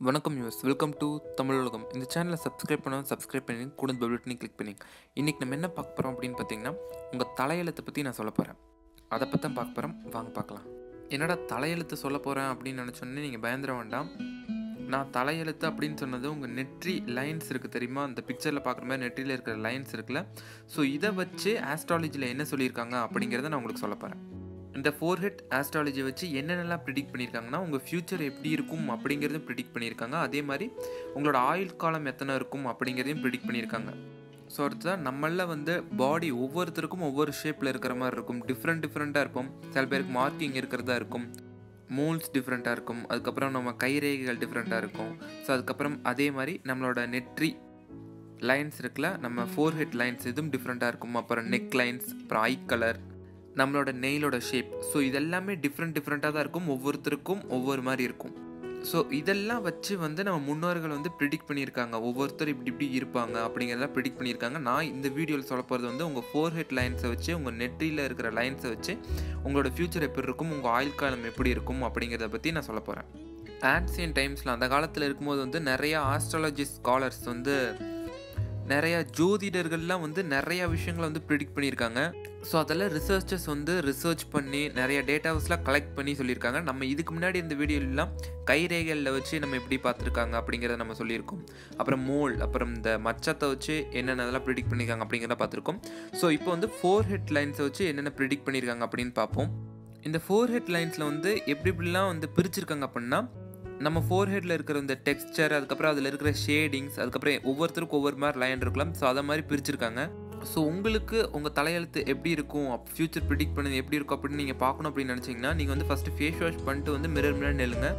வணக்கம் use welcome to Tamil உலகம். இந்த சேனலை சப்ஸ்கிரைப் பண்ண சப்ஸ்கிரைப் பண்ணி கூட பெல் பட்டனை கிளிக் பண்ணி. இன்றைக்கி நம்ம என்ன பார்க்க போகிறோம் அப்படின்னு பார்த்தீங்கன்னா உங்கள் தலையெழுத்தை பற்றி நான் சொல்ல போகிறேன் அதை பற்றி தான் பார்க்க போகிறோம் வாங்க பார்க்கலாம். என்னடா தலையெழுத்து சொல்ல போகிறேன் அப்படின்னு நினச்சோன்னே நீங்கள் பயந்துட வேண்டாம். நான் தலையெழுத்து அப்படின்னு சொன்னது உங்கள் நெற்றி லைன்ஸ் இருக்குது தெரியுமா? அந்த பிக்சரில் பார்க்குற மாதிரி நெற்றியில் இருக்கிற லைன்ஸ் இருக்குல்ல. ஸோ இதை வச்சு ஆஸ்ட்ராலஜியில் என்ன சொல்லியிருக்காங்க அப்படிங்கிறத நான் உங்களுக்கு சொல்ல போகிறேன் இந்த ஃபோர் ஹெட் ஆஸ்ட்ராலஜி வச்சு என்னென்னலாம் ப்ரிடிக்ட் பண்ணியிருக்காங்கன்னா உங்கள் ஃப்யூச்சர் எப்படி இருக்கும் அப்படிங்கிறதும் ப்ரிடிக்ட் பண்ணியிருக்காங்க. அதே மாதிரி உங்களோட ஆயுள் காலம் எத்தனை இருக்கும் அப்படிங்கிறதையும் ப்ரிடிக்ட் பண்ணியிருக்காங்க. ஸோ அடுத்ததான் நம்மளில் வந்து பாடி ஒவ்வொருத்தருக்கும் ஒவ்வொரு ஷேப்பில் இருக்கிற மாதிரி இருக்கும். டிஃப்ரெண்ட் டிஃப்ரெண்ட்டாக இருப்போம். சில பேருக்கு மார்க்கிங் இருக்கிறதா இருக்கும். மூல்ஸ் டிஃப்ரெண்ட்டாக இருக்கும். அதுக்கப்புறம் நம்ம கைரேகைகள் டிஃப்ரெண்ட்டாக இருக்கும். ஸோ அதுக்கப்புறம் அதே மாதிரி நம்மளோட நெற்றி லைன்ஸ் இருக்குல்ல நம்ம ஃபோர் ஹெட் லைன்ஸ் இதுவும் டிஃப்ரெண்ட்டாக இருக்கும். அப்புறம் நெக் லைன்ஸ் அப்புறம் ஐ கலர் நம்மளோட நெயிலோட ஷேப் ஸோ இதெல்லாமே டிஃப்ரெண்ட் டிஃப்ரெண்ட்டாக தான் இருக்கும். ஒவ்வொருத்தருக்கும் ஒவ்வொரு மாதிரி இருக்கும். ஸோ இதெல்லாம் வச்சு வந்து நம்ம முன்னோர்கள் வந்து ப்ரிடிக்ட் பண்ணியிருக்காங்க. ஒவ்வொருத்தர் இப்படி இப்படி இருப்பாங்க அப்படிங்கிறதெல்லாம் ப்ரிடிக்ட் பண்ணியிருக்காங்க. நான் இந்த வீடியோவில் சொல்ல போகிறது வந்து உங்கள் ஃபோர் ஹெட் லைன்ஸை வச்சு உங்கள் நெற்றியில் இருக்கிற லைன்ஸை வச்சு உங்களோட ஃப்யூச்சர் எப்படி இருக்கும் உங்கள் ஆயுள் காலம் எப்படி இருக்கும் அப்படிங்கிறத பற்றி நான் சொல்ல போகிறேன் ஆன்சியன் டைம்ஸில் அந்த காலத்தில் இருக்கும்போது வந்து நிறையா ஆஸ்ட்ராலஜி ஸ்காலர்ஸ் வந்து நிறையா ஜோதிடர்கள்லாம் வந்து நிறையா விஷயங்களை வந்து ப்ரிடிக்ட் பண்ணியிருக்காங்க. ஸோ அதெல்லாம் ரிசர்ச்சர்ஸ் வந்து ரிசர்ச் பண்ணி நிறைய டேட்டாஸ்லாம் கலெக்ட் பண்ணி சொல்லியிருக்காங்க. நம்ம இதுக்கு முன்னாடி இந்த வீடியோலாம் கைரேகைகளில் வச்சு நம்ம எப்படி பார்த்துருக்காங்க அப்படிங்கிறத நம்ம சொல்லியிருக்கோம். அப்புறம் மோல் அப்புறம் இந்த மச்சத்தை வச்சு என்னென்ன அதெல்லாம் ப்ரிடிக்ட் பண்ணியிருக்காங்க அப்படிங்கிறத பார்த்துருக்கோம். ஸோ இப்போ வந்து ஃபோர் ஹெட் லைன்ஸை வச்சு என்னென்ன ப்ரிடிக்ட் பண்ணியிருக்காங்க அப்படின்னு பார்ப்போம். இந்த ஃபோர் ஹெட் லைன்ஸில் வந்து எப்படி எப்படிலாம் வந்து பிரிச்சிருக்காங்க அப்படின்னா நம்ம ஃபோர்ஹெட்டில் இருக்கிற இந்த டெக்ஸ்டர் அதுக்கப்புறம் அதில் இருக்கிற ஷேடிங்ஸ் அதுக்கப்புறம் ஒவ்வொருத்தருக்கும் ஒவ்வொரு மாதிரி லைன் இருக்கலாம். ஸோ அதை மாதிரி பிரிச்சிருக்காங்க. ஸோ உங்களுக்கு உங்கள் தலையெழுத்து எப்படி இருக்கும்? அப் ஃபியூச்சர் ப்ரிடிக்ட் பண்ணது எப்படி இருக்கும் அப்படின்னு நீங்கள் பார்க்கணும் அப்படின்னு நினச்சிங்கன்னா நீங்கள் வந்து ஃபஸ்ட்டு ஃபேஸ் வாஷ் பண்ணிட்டு வந்து மிரர் மிரர் நெல்லுங்க.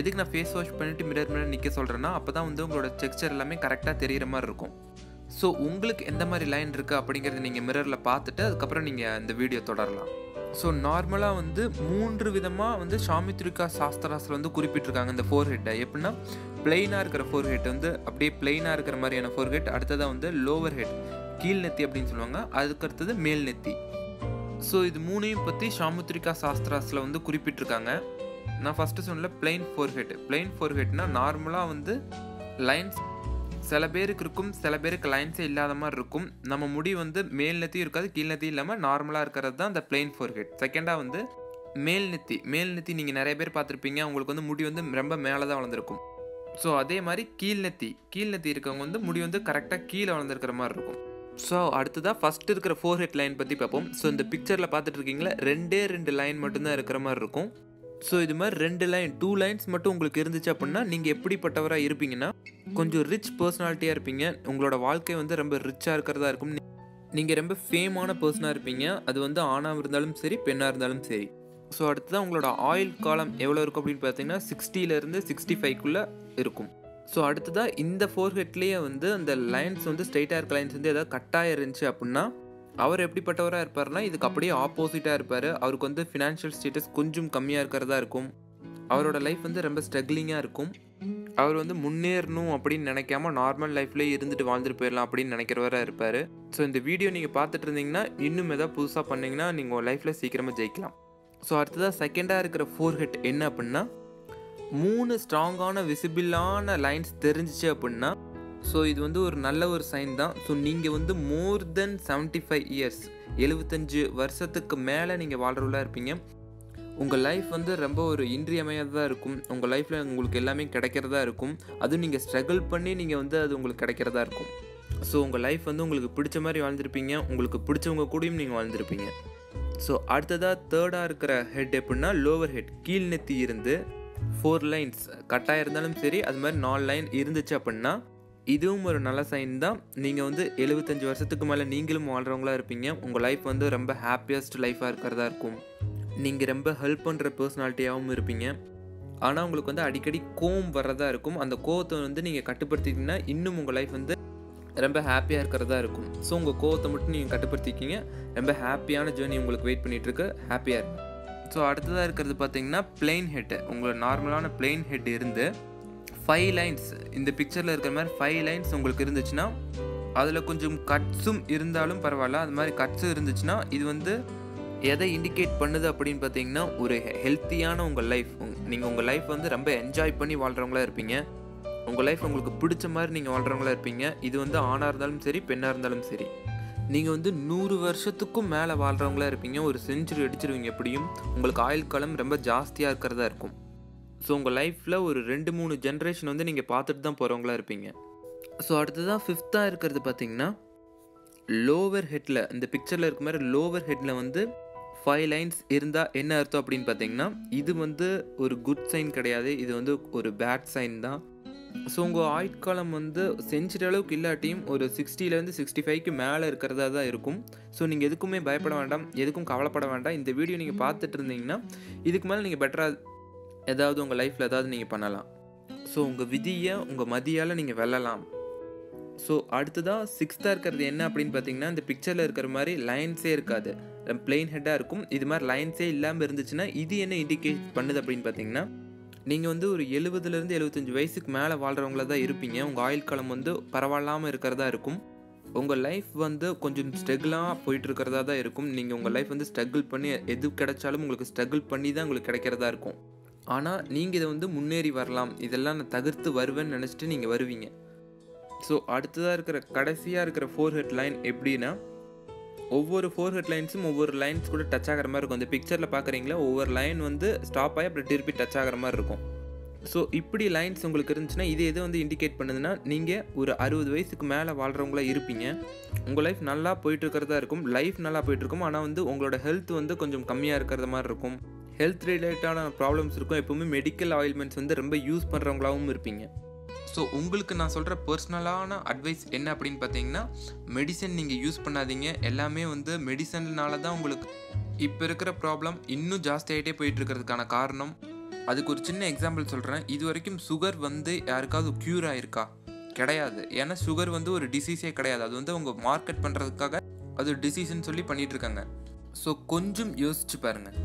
எதுக்கு நான் ஃபேஸ் வாஷ் பண்ணிவிட்டு மிரர் மிரர் நிற்க சொல்கிறேன்னா அப்போ தான் வந்து உங்களோட டெக்ஸ்டர் எல்லாமே கரெக்டாக தெரிகிற மாதிரி இருக்கும். ஸோ உங்களுக்கு எந்த மாதிரி லைன் இருக்குது அப்படிங்கிறத நீங்கள் மிரரில் பார்த்துட்டு அதுக்கப்புறம் நீங்கள் இந்த வீடியோ தொடரலாம். ஸோ நார்மலாக வந்து மூன்று விதமாக வந்து சாமித்ரிகா சாஸ்திராஸில் வந்து குறிப்பிட்டிருக்காங்க இந்த ஃபோர் ஹெட்டை எப்படின்னா பிளெயினாக இருக்கிற ஃபோர் ஹெட் வந்து அப்படியே பிளெயினாக இருக்கிற மாதிரியான ஃபோர் ஹெட் அடுத்ததாக வந்து லோவர் ஹெட் கீழ் நெத்தி அப்படின்னு சொல்லுவாங்க. அதுக்கு அடுத்தது மேல் நெத்தி. ஸோ இது மூணையும் பற்றி சாமுத்ரிகா சாஸ்திராஸில் வந்து குறிப்பிட்டிருக்காங்க. நான் ஃபஸ்ட்டு சொன்னல plain forehead plain four ஹெட்னா நார்மலாக வந்து லைன்ஸ் சில பேருக்கு இருக்கும் சில பேருக்கு லைன்ஸே இல்லாத மாதிரி இருக்கும். நம்ம முடி வந்து மேல் நெத்தியும் இருக்காது கீழ் நெத்தியும் இல்லாமல் நார்மலாக இருக்கிறது தான் இந்த பிளெயின் ஃபோர் ஹெட் செகண்டாக வந்து மேல் நெத்தி. மேல் நெத்தி நீங்கள் நிறைய பேர் பார்த்துருப்பீங்க உங்களுக்கு வந்து முடி வந்து ரொம்ப மேலே தான் வளர்ந்துருக்கும். ஸோ அதே மாதிரி கீழ் நெத்தி. கீழ் நெத்தி இருக்கவங்க வந்து முடி வந்து கரெக்டாக கீழே வளர்ந்துருக்கிற மாதிரி இருக்கும். ஸோ அடுத்ததாக ஃபஸ்ட் இருக்கிற ஃபோர் ஹெட் லைன் பற்றி பார்ப்போம். ஸோ இந்த பிக்சரில் பார்த்துட்டு இருக்கீங்களா? ரெண்டே ரெண்டு லைன் மட்டும்தான் இருக்கிற மாதிரி இருக்கும். ஸோ இது மாதிரி ரெண்டு லைன் டூ லைன்ஸ் மட்டும் உங்களுக்கு இருந்துச்சு அப்படின்னா நீங்கள் எப்படிப்பட்டவராக இருப்பீங்கன்னா கொஞ்சம் ரிச் பர்சனாலிட்டியாக இருப்பீங்க. உங்களோட வாழ்க்கை வந்து ரொம்ப ரிச்சாக இருக்கிறதா இருக்கும். நீங்கள் ரொம்ப ஃபேமான பர்சனாக இருப்பீங்க. அது வந்து ஆணாக இருந்தாலும் சரி பெண்ணாக இருந்தாலும் சரி. ஸோ அடுத்ததான் உங்களோட ஆயில் காலம் எவ்வளோ இருக்கும் அப்படின்னு பார்த்தீங்கன்னா சிக்ஸ்டிலேருந்து சிக்ஸ்டி ஃபைவ்க்குள்ளே இருக்கும். ஸோ அடுத்ததாக இந்த ஃபோர் ஹெட்லேயே வந்து அந்த லைன்ஸ் வந்து ஸ்ட்ரைட்டாக இருக்க லைன்ஸ் வந்து ஏதாவது கட்டாக இருந்துச்சு அப்படின்னா அவர் எப்படிப்பட்டவராக இருப்பார்னா இதுக்கு அப்படியே ஆப்போசிட்டாக இருப்பார். அவருக்கு வந்து ஃபினான்ஷியல் ஸ்டேட்டஸ் கொஞ்சம் கம்மியாக இருக்கிறதா இருக்கும். அவரோட லைஃப் வந்து ரொம்ப ஸ்ட்ரகிளிங்காக இருக்கும். அவர் வந்து முன்னேறணும் அப்படின்னு நினைக்காம நார்மல் லைஃப்லேயே இருந்துட்டு வாழ்ந்துட்டு போயிடலாம் அப்படின்னு நினைக்கிறவராக இருப்பார். ஸோ இந்த வீடியோ நீங்கள் பார்த்துட்டு இருந்தீங்கன்னா இன்னும் எதாவது புதுசாக பண்ணிங்கன்னா நீங்கள் உங்கள் லைஃப்பில் சீக்கிரமாக ஜெயிக்கலாம். ஸோ அடுத்ததாக செகண்டாக இருக்கிற ஃபோர் ஹெட் என்ன அப்படின்னா மூணு ஸ்ட்ராங்கான விசிபிளான லைன்ஸ் தெரிஞ்சிச்சு அப்படின்னா ஸோ இது வந்து ஒரு நல்ல ஒரு சைன் தான். ஸோ நீங்கள் வந்து more than seventy five years எழுபத்தஞ்சு வருஷத்துக்கு மேலே நீங்கள் வாழ்கிறவளாக இருப்பீங்க. உங்கள் லைஃப் வந்து ரொம்ப ஒரு இன்றியமையாததாக இருக்கும். உங்கள் லைஃப்பில் உங்களுக்கு எல்லாமே கிடைக்கிறதா இருக்கும். அதுவும் நீங்கள் ஸ்ட்ரகிள் பண்ணி நீங்கள் வந்து அது உங்களுக்கு கிடைக்கிறதா இருக்கும். ஸோ உங்கள் லைஃப் வந்து உங்களுக்கு பிடிச்ச மாதிரி வாழ்ந்திருப்பீங்க. உங்களுக்கு பிடிச்சவங்க கூடயும் நீங்கள் வாழ்ந்திருப்பீங்க. ஸோ அடுத்ததாக தேர்டாக இருக்கிற ஹெட் எப்படின்னா லோவர் ஹெட் கீழ் நெத்தி இருந்து ஃபோர் லைன்ஸ் கட்டாக இருந்தாலும் சரி அது மாதிரி நாலு லைன் இருந்துச்சு அப்படின்னா இதுவும் ஒரு நல்ல சைன் தான். நீங்கள் வந்து எழுபத்தஞ்சு வருஷத்துக்கு மேலே நீங்களும் வாழ்கிறவங்களாக இருப்பீங்க. உங்கள் லைஃப் வந்து ரொம்ப ஹாப்பியஸ்ட் லைஃபாக இருக்கிறதா இருக்கும். நீங்கள் ரொம்ப ஹெல்ப் பண்ணுற பர்சனாலிட்டியாகவும் இருப்பீங்க. ஆனால் உங்களுக்கு வந்து அடிக்கடி கோவம் வர்றதா இருக்கும். அந்த கோவத்தை வந்து நீங்கள் கட்டுப்படுத்திக்கிங்கன்னா இன்னும் உங்கள் லைஃப் வந்து ரொம்ப ஹாப்பியாக இருக்கிறதா இருக்கும். ஸோ உங்கள் கோவத்தை மட்டும் நீங்கள் கட்டுப்படுத்திக்கிங்க. ரொம்ப ஹாப்பியான ஜேர்னி உங்களுக்கு வெயிட் பண்ணிகிட்ருக்கு ஹாப்பியாக இருக்கும் ஸோ அடுத்ததாக இருக்கிறது பார்த்தீங்கன்னா பிளெயின் ஹெட்டு உங்களோட நார்மலான பிளெயின் ஹெட் இருந்து ஃபைவ் லைன்ஸ் இந்த பிக்சரில் இருக்கிற மாதிரி ஃபைவ் லைன்ஸ் உங்களுக்கு இருந்துச்சுன்னா அதில் கொஞ்சம் கட்ஸும் இருந்தாலும் பரவாயில்ல. அது மாதிரி கட்ஸும் இருந்துச்சுன்னா இது வந்து எதை இண்டிகேட் பண்ணுது அப்படின்னு பார்த்தீங்கன்னா ஒரு ஹெல்த்தியான உங்கள் லைஃப் நீங்கள் உங்கள் லைஃப் வந்து ரொம்ப என்ஜாய் பண்ணி வாழ்கிறவங்களா இருப்பீங்க. உங்கள் லைஃப் உங்களுக்கு பிடிச்ச மாதிரி நீங்கள் வாழ்கிறவங்களா இருப்பீங்க. இது வந்து ஆணாக இருந்தாலும் சரி பெண்ணாக இருந்தாலும் சரி. நீங்கள் வந்து நூறு வருஷத்துக்கும் மேலே வாழ்கிறவங்களா இருப்பீங்க. ஒரு செஞ்சுரி அடிச்சிருவீங்க எப்படியும். உங்களுக்கு ஆயுள் காலம் ரொம்ப ஜாஸ்தியாக இருக்கிறதா இருக்கும். ஸோ உங்கள் லைஃப்பில் ஒரு ரெண்டு மூணு ஜென்ரேஷன் வந்து நீங்கள் பார்த்துட்டு தான் போகிறவங்களா இருப்பீங்க. ஸோ அடுத்ததாக ஃபிஃப்த்தாக இருக்கிறது பார்த்தீங்கன்னா லோவர் ஹெட்டில் இந்த பிக்சரில் இருக்க மாதிரி லோவர் ஹெட்டில் வந்து ஃபைவ் லைன்ஸ் இருந்தால் என்ன அர்த்தம் அப்படின்னு பார்த்தீங்கன்னா இது வந்து ஒரு குட் சைன் கிடையாது இது வந்து ஒரு பேட் சைன் தான். ஸோ உங்கள் ஆயுட்காலம் வந்து செஞ்சுற அளவுக்கு இல்லாட்டியும் ஒரு சிக்ஸ்டிலேருந்து சிக்ஸ்டி ஃபைவ்க்கு மேலே இருக்கிறதா தான் இருக்கும். ஸோ நீங்கள் எதுக்குமே பயப்பட வேண்டாம் எதுக்கும் கவலைப்பட வேண்டாம். இந்த வீடியோ நீங்கள் பார்த்துட்டு இருந்தீங்கன்னா இதுக்கு மேலே நீங்கள் பெட்டராக ஏதாவது உங்கள் லைஃப்பில் ஏதாவது நீங்கள் பண்ணலாம். ஸோ உங்கள் விதியை உங்கள் மதியால் நீங்கள் வெல்லலாம். ஸோ அடுத்ததாக சிக்ஸ்த்தாக இருக்கிறது என்ன அப்படின்னு பார்த்தீங்கன்னா இந்த பிக்சரில் இருக்கிற மாதிரி லைன்ஸே இருக்காது. பிளெயின் ஹெட்டாக இருக்கும். இது மாதிரி லைன்ஸே இல்லாமல் இருந்துச்சுன்னா இது என்ன இண்டிகேட் பண்ணுது அப்படின்னு பார்த்தீங்கன்னா நீங்கள் வந்து ஒரு எழுபதுலேருந்து எழுபத்தஞ்சு வயசுக்கு மேலே வாழ்கிறவங்கள தான் இருப்பீங்க. உங்கள் ஆயுள் காலம் வந்து பரவாயில்லாமல் இருக்கிறதா இருக்கும். உங்கள் லைஃப் வந்து கொஞ்சம் ஸ்ட்ரகிளாக போயிட்டு இருக்கிறதா தான் இருக்கும். நீங்கள் உங்கள் லைஃப் வந்து ஸ்ட்ரகிள் பண்ணி எது கிடைச்சாலும் உங்களுக்கு ஸ்ட்ரகிள் பண்ணி தான் உங்களுக்கு கிடைக்கிறதா இருக்கும். ஆனால் நீங்கள் இதை வந்து முன்னேறி வரலாம். இதெல்லாம் நான் தவிர்த்து வருவேன்னு நினச்சிட்டு நீங்கள் வருவீங்க. ஸோ அடுத்ததாக இருக்கிற கடைசியாக இருக்கிற ஃபோர் ஹெட் லைன் எப்படின்னா ஒவ்வொரு ஃபோர் ஹெட் லைன்ஸும் ஒவ்வொரு லைன்ஸ் கூட டச் ஆகிற மாதிரி இருக்கும். அந்த பிக்சரில் பார்க்குறீங்களா ஒவ்வொரு லைன் வந்து ஸ்டாப் ஆகி அப்புறம் திருப்பி டச் ஆகிற மாதிரி இருக்கும். ஸோ இப்படி லைன்ஸ் உங்களுக்கு இருந்துச்சுன்னா இது எது வந்து இண்டிகேட் பண்ணுதுன்னா நீங்கள் ஒரு அறுபது வயசுக்கு மேலே வாழ்கிறவங்களா இருப்பீங்க. உங்கள் லைஃப் நல்லா போயிட்டு இருக்கிறதா இருக்கும். லைஃப் நல்லா போயிட்டுருக்கும் ஆனால் வந்து உங்களோட ஹெல்த் வந்து கொஞ்சம் கம்மியாக இருக்கிறது மாதிரி இருக்கும். ஹெல்த் ரிலேட்டடான ப்ராப்ளம்ஸ் இருக்கும். எப்பவுமே மெடிக்கல் ஆயில்மெண்ட்ஸ் வந்து ரொம்ப யூஸ் பண்ணுறவங்களாகவும் இருப்பீங்க. ஸோ உங்களுக்கு நான் சொல்கிற பர்சனலான அட்வைஸ் என்ன அப்படின்னு பார்த்தீங்கன்னா மெடிசன் நீங்கள் யூஸ் பண்ணாதீங்க. எல்லாமே வந்து மெடிசன்னால தான் உங்களுக்கு இப்போ இருக்கிற ப்ராப்ளம் இன்னும் ஜாஸ்தியாகிட்டே போயிட்டு இருக்கிறதுக்கான காரணம். அதுக்கு ஒரு சின்ன எக்ஸாம்பிள் சொல்கிறேன் இது வரைக்கும் சுகர் வந்து யாருக்காவது க்யூர் ஆயிருக்கா? கிடையாது. ஏன்னா சுகர் வந்து ஒரு டிசீஸே கிடையாது. அது வந்து அவங்க மார்க்கெட் பண்ணுறதுக்காக அது டிசீஸ்ன்னு சொல்லி பண்ணிகிட்ருக்காங்க ஸோ கொஞ்சம் யோசிச்சு பாருங்கள்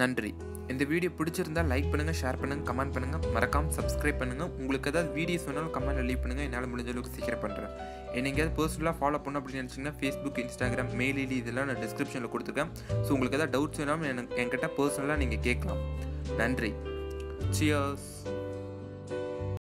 நன்றி. இந்த வீடியோ பிடிச்சிருந்தா லைக் பண்ணுங்கள் ஷேர் பண்ணுங்கள் கமெண்ட் பண்ணுங்கள் மறக்காமல் சப்ஸ்கிரைப் பண்ணுங்கள் உங்களுக்கு ஏதாவது வீடியோஸ் வேணாலும் கமெண்ட்டில் லீவ் பண்ணுங்கள் என்னால் முடிஞ்ச அளவுக்கு சீக்கிரம் பண்ணுறேன் என்ன எங்கேயாவது பர்சனலாக ஃபாலோ பண்ணணும் அப்படின்னு நினச்சிங்கன்னா ஃபேஸ்புக் இன்ஸ்டாகிராம் மெயில் ஐடி இதெல்லாம் நான் டிஸ்கிரிப்ஷனில் கொடுத்துருக்கேன். ஸோ உங்களுக்கு ஏதாவது டவுட்ஸ் வேணாலும் எனக்கு என்கிட்ட பர்சனலாக நீங்கள் கேட்கலாம். நன்றி. சியர்ஸ்